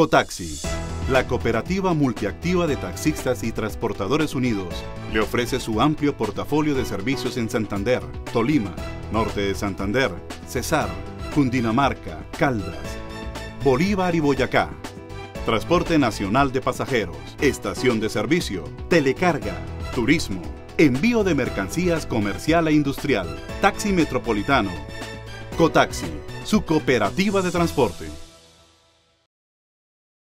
Cotaxi, la cooperativa multiactiva de taxistas y transportadores unidos, le ofrece su amplio portafolio de servicios en Santander, Tolima, Norte de Santander, Cesar, Cundinamarca, Caldas, Bolívar y Boyacá. Transporte nacional de pasajeros, estación de servicio, telecarga, turismo, envío de mercancías comercial e industrial, taxi metropolitano. Cotaxi, su cooperativa de transporte.